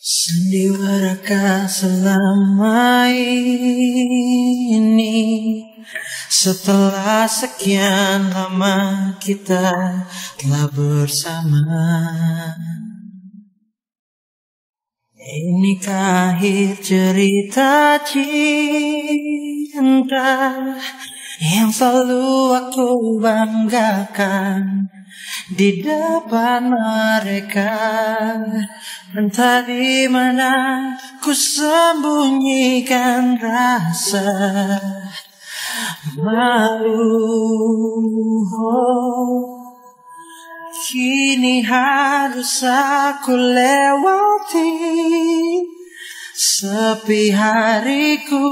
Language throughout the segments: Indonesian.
Sandiwara selama ini? Setelah sekian lama kita telah bersama. Inikah akhir cerita cinta Yang selalu aku banggakan Di depan mereka Entah di mana ku sembunyikan rasa malu. Kini harus aku lewati sepi hariku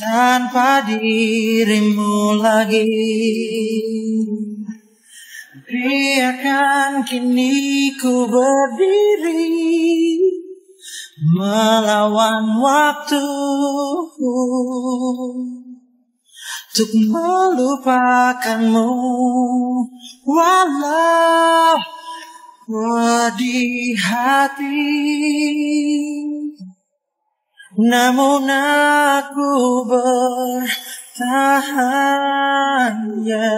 tanpa dirimu lagi. Biarkan kini ku berdiri Melawan waktu Untuk melupakanmu Walau pedih hati Namun aku bertahan ya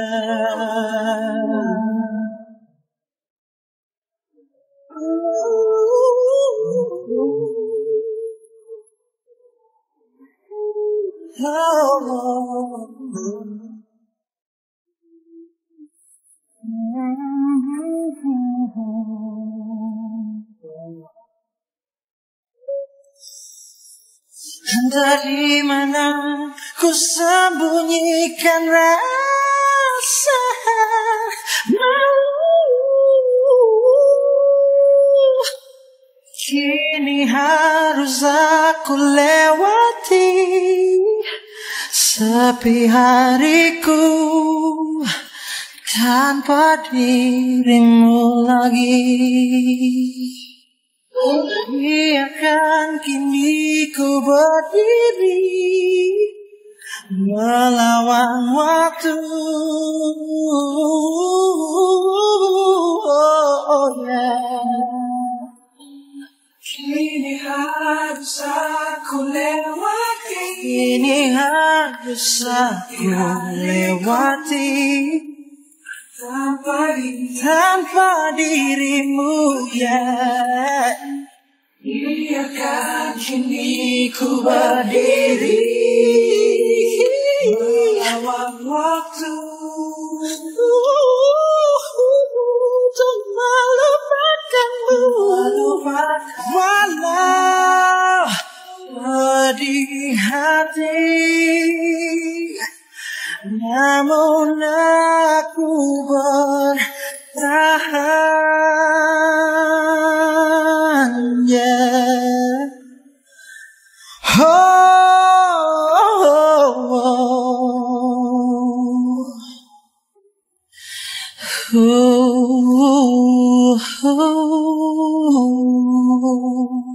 Dari mana ku sembunyikan rasa malu. Kini harus aku lewati Sepi hariku tanpa dirimu lagi Biarkan kini ku berdiri Melawan waktu. Oh, yeah. Kini harus aku lewati. Kini harus aku lewati. Tanpa, dirimu, tanpa dirimu ya Biarkan kini ku berdiri Melawan waktu. Untuk melupakanmu. Walau pedih hati. Namun aku bertahan oh. oh, oh.